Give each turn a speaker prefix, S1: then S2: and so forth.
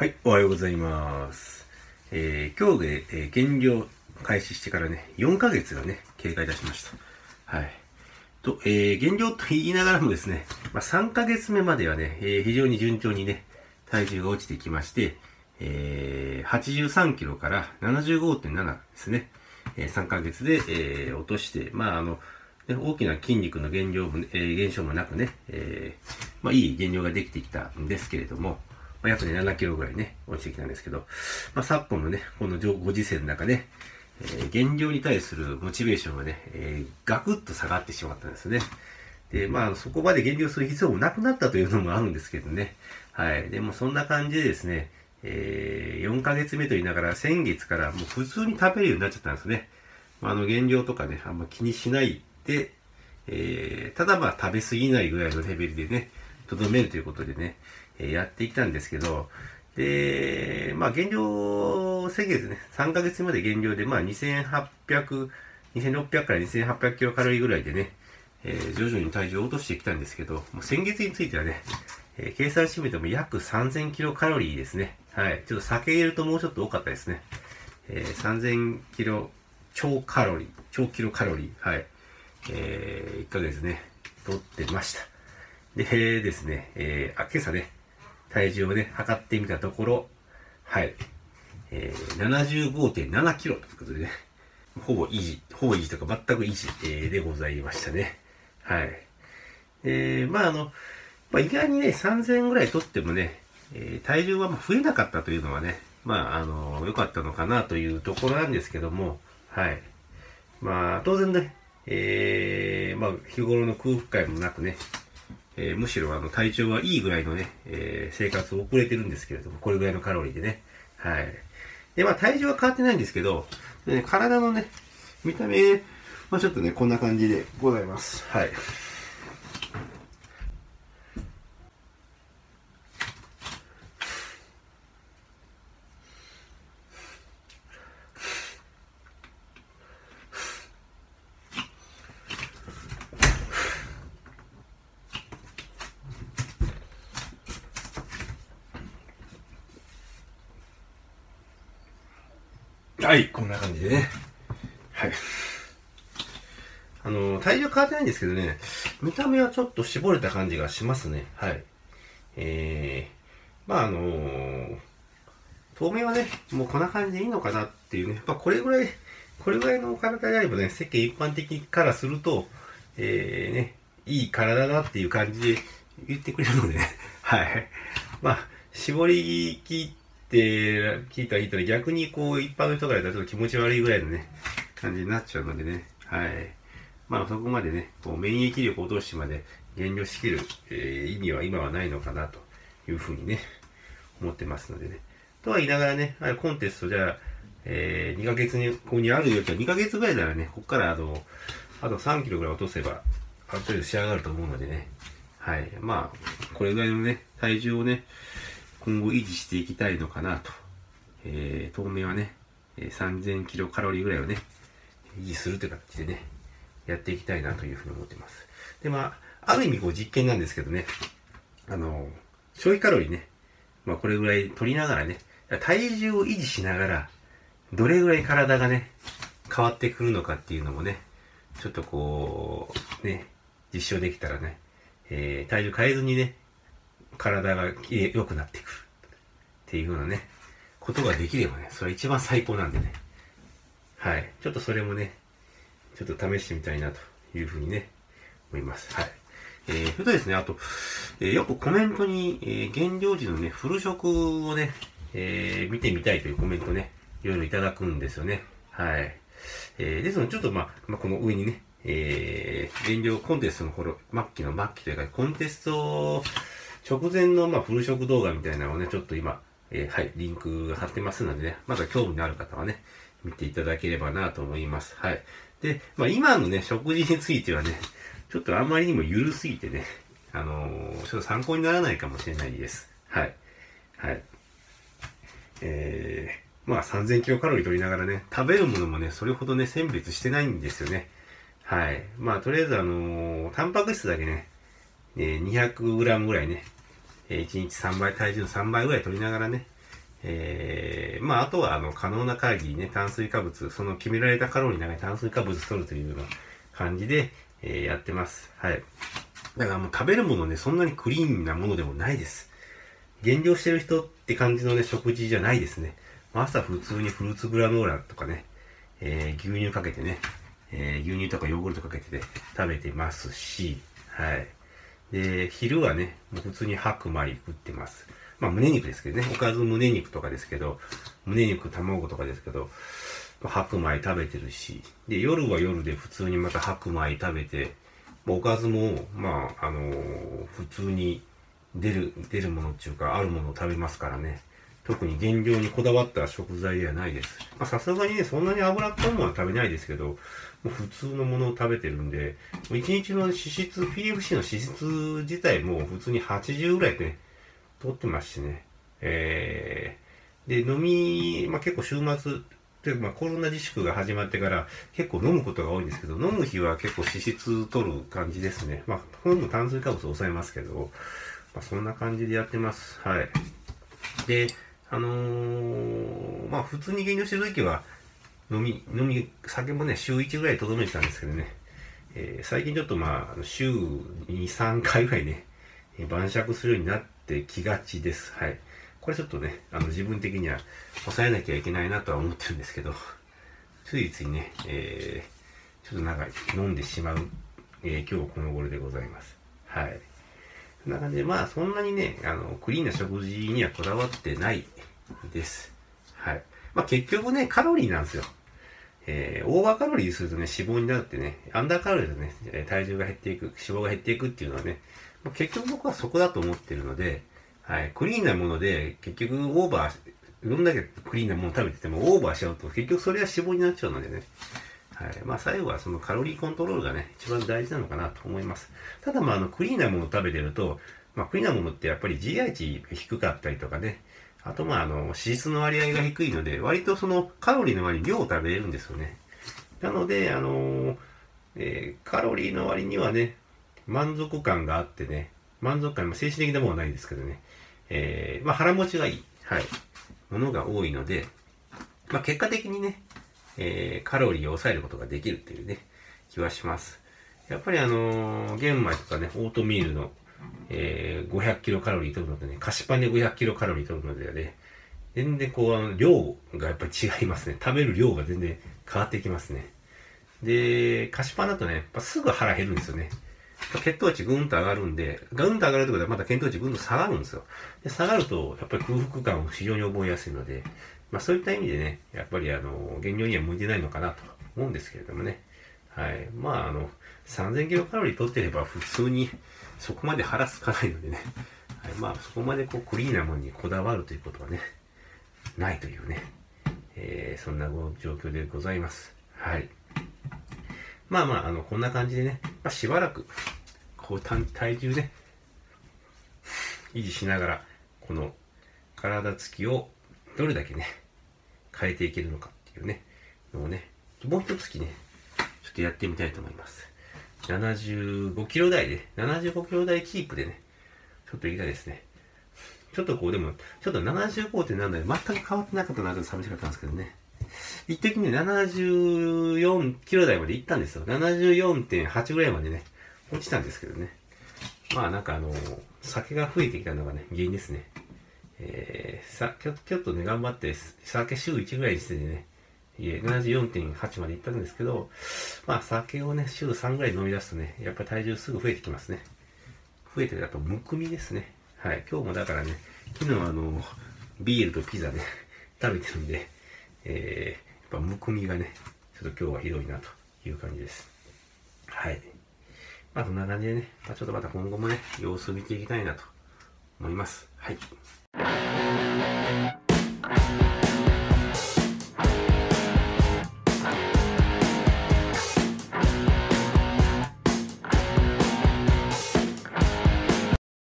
S1: はい、おはようございます。えー今日で、えー減量開始してからね、4ヶ月がね、経過いたしました。はい。と、えー減量と言いながらもですね、まあ、3ヶ月目まではね、えー非常に順調にね、体重が落ちてきまして、えー83キロから75.7ですね、えー3ヶ月で、えー落として、まあ、あの、ね大きな筋肉の減量も、えー減少もなくね、えーまあ、いい減量ができてきたんですけれども、ま、約、7キロぐらいね、落ちてきたんですけど、まあ、昨今のね、このご時世の中ね、えー減量に対するモチベーションがね、えーガクッと下がってしまったんですね。で、まあ、そこまで減量する必要もなくなったというのもあるんですけどね。はい。でも、そんな感じでですね、えー4ヶ月目と言いながら、先月からもう普通に食べるようになっちゃったんですね。まあ、あの、減量とかね、あんま気にしないで、えーただまあ、食べ過ぎないぐらいのレベルでね、とどめるということでね、やってきたんですけど、で、まあ、減量、先月ね、3ヶ月まで減量で、まあ、2800、2600から2800キロカロリーぐらいでね、えー徐々に体重を落としてきたんですけど、もう先月についてはね、えー計算してみても約3000キロカロリーですね。はい。ちょっと酒入れるともうちょっと多かったですね。えー3000キロ超カロリー、超キロカロリー、はい。えー1ヶ月ね、取ってました。でですね、えーあ、今朝ね、体重をね、測ってみたところ、はい、えー、75.7キロということでね、ほぼ維持、ほぼ維持とか全く維持、えーでございましたね。はい。えー、まああの、まあ、意外にね、3000ぐらい取ってもね、えー体重は増えなかったというのはね、まあ、あの、良かったのかなというところなんですけども、はい。まあ、当然ね、えー、まあ、日頃の空腹感もなくね、えーむしろあの体調はいいぐらいのね、えー生活を送れてるんですけれども、これぐらいのカロリーでね。はい。で、まあ体重は変わってないんですけど、ね体のね、見た目、まあちょっとね、こんな感じでございます。はい。はい、こんな感じでね。はい。あの、体重変わってないんですけどね、見た目はちょっと絞れた感じがしますね。はい。えー、まああの当面はね、もうこんな感じでいいのかなっていうね、やっぱこれぐらい、これぐらいの体であればね、世間一般的からすると、えー、ね、いい体だっていう感じで言ってくれるのでね、はい。まあ、絞り切っって聞いたらいいとね、逆にこう、一般の人から言ったらちょっと気持ち悪いぐらいのね、感じになっちゃうのでね、はい。まあ、そこまでね、こう免疫力を落としてまで減量しきる、えー意味は今はないのかなというふうにね、思ってますのでね。とは言いながらね、あコンテストじゃあ、えー2ヶ月に、ここにあるよう2ヶ月ぐらいならね、ここからあの、あと3キロぐらい落とせば、ある程度仕上がると思うのでね、はい。まあ、これぐらいのね、体重をね、今後維持していきたいのかなと。えー、当面はね、えー3000キロカロリーぐらいをね、維持するという形でね、やっていきたいなというふうに思っています。で、まあ、ある意味こう実験なんですけどね、あの、消費カロリーね、まあこれぐらい取りながらね、体重を維持しながら、どれぐらい体がね、変わってくるのかっていうのもね、ちょっとこう、ね、実証できたらね、えー体重変えずにね、体が良くなってくるっていうふうなね、ことができればね、それは一番最高なんでね。はい。ちょっとそれもね、ちょっと試してみたいなというふうにね、思います。はい。えー、それとですね、あと、えーよくコメントに、えー減量時のね、フル食をね、えー見てみたいというコメントね、いろいろいただくんですよね。はい。えーですので、ちょっとまあ、まあ、この上にね、えー、減量コンテストの頃、末期の末期というか、コンテスト直前のまあ、フル食動画みたいなのをね、ちょっと今、えーはい、リンク貼ってますのでね、まだ興味のある方はね、見ていただければなと思います。はい。で、まあ今のね、食事についてはね、ちょっとあんまりにも緩すぎてね、あのーちょっと参考にならないかもしれないです。はい。はい。えー、まあ3000キロカロリー取りながらね、食べるものもね、それほどね、選別してないんですよね。はい。まあとりあえずあのータンパク質だけね、えー 200g ぐらいね、えー1日3倍、体重の3倍ぐらい取りながらね、えー、まあ、あとは、あの、可能な限りね、炭水化物、その決められたカロリーの中に炭水化物取るというような感じで、えー、やってます。はい。だからもう食べるものね、そんなにクリーンなものでもないです。減量してる人って感じのね、食事じゃないですね。朝普通にフルーツグラノーラとかね、えー、牛乳かけてね、えー、牛乳とかヨーグルトかけて、ね、食べてますし、はい。で、昼はね、もう普通に白米食ってます。まあ、胸肉ですけどね、おかず胸肉とかですけど、胸肉、卵とかですけど、白米食べてるし、で、夜は夜で普通にまた白米食べて、おかずも、まあ、あのー、普通に出る、出るものっていうか、あるものを食べますからね。特に原料にこだわった食材ではないです。まさすがにね、そんなに脂っこいものは食べないですけど、もう普通のものを食べてるんで、1日の脂質、PFC の脂質自体も普通に80ぐらいでね、取ってますしね。えー、で、飲み、まあ結構週末、でまあ、コロナ自粛が始まってから結構飲むことが多いんですけど、飲む日は結構脂質取る感じですね。まあ、ほんの炭水化物を抑えますけど、まあ、そんな感じでやってます。はい。で、あのー、まあ普通に減量してる時は、飲み、飲み、酒もね、週1ぐらいとどめてたんですけどね、えー、最近ちょっとまあ、週2、3回ぐらいね、晩酌するようになってきがちです。はい。これちょっとね、あの自分的には抑えなきゃいけないなとは思ってるんですけど、ついついね、えー、ちょっと長い、飲んでしまう、えー、今日この頃でございます。はい。そんな感じで、まあそんなにね、あの、クリーンな食事にはこだわってないです。はい。まあ結局ね、カロリーなんですよ。えー、オーバーカロリーするとね、脂肪になってね、アンダーカロリーでね、体重が減っていく、脂肪が減っていくっていうのはね、まあ、結局僕はそこだと思ってるので、はい、クリーンなもので、結局オーバー、どんだけクリーンなもの食べててもオーバーしちゃうと、結局それは脂肪になっちゃうのでね、はい。まあ、最後はそのカロリーコントロールがね、一番大事なのかなと思います。ただ、まあ、あの、クリーンなものを食べてると、まあ、クリーンなものってやっぱり GI 値低かったりとかね、あと、まあ、あの、脂質の割合が低いので、割とそのカロリーの割に量を食べれるんですよね。なので、あのえー、カロリーの割にはね、満足感があってね、満足感、精神的なものはないですけどね、えー、まあ、腹持ちがいい、はい、ものが多いので、まあ、結果的にね、えー、カロリーを抑えることができるっていうね、気はします。やっぱりあのー、玄米とかね、オートミールの、えー、500キロカロリー取るのでね、菓子パンで500キロカロリー取るのでね、全然こう、あの、量がやっぱり違いますね。食べる量が全然変わってきますね。で、菓子パンだとね、やっぱすぐ腹減るんですよね。血糖値ぐんと上がるんで、ぐんと上がるってことはまた血糖値ぐんと下がるんですよ。で、下がると、やっぱり空腹感を非常に覚えやすいので、まあそういった意味でね、やっぱりあの、減量には向いてないのかなと思うんですけれどもね。はい。まああの、3000キロカロリー取ってれば普通にそこまで腹すかないのでね。はい、まあそこまでこうクリーンなものにこだわるということはね、ないというね、えー、そんな状況でございます。はい。まあまあ、あの、こんな感じでね、まあ、しばらく、こう、体重ね、維持しながら、この体つきをどれだけね、変えていけるのかっていうね、のをね、もう一月ね、ちょっとやってみたいと思います。75キロ台で、75キロ台キープでね、ちょっといきたいですね。ちょっとこう、でも、ちょっと75.7台全く変わってなかったなと寂しかったんですけどね。一時に74キロ台まで行ったんですよ。74.8ぐらいまでね、落ちたんですけどね。まあなんかあの、酒が増えてきたのがね、原因ですね。えー、さ、ちょちょっとね、頑張って、酒週1ぐらいにしてね、いえ、74.8まで行ったんですけど、まあ酒をね、週3ぐらい飲み出すとね、やっぱり体重すぐ増えてきますね。増えてるあと、むくみですね。はい。今日もだからね、昨日あの、ビールとピザね、食べてるんで、えー、やっぱむくみがね、ちょっと今日はひどいなという感じです。はい。まあそんな感じでね、まあ、ちょっとまた今後もね、様子見ていきたいなと思います。はい。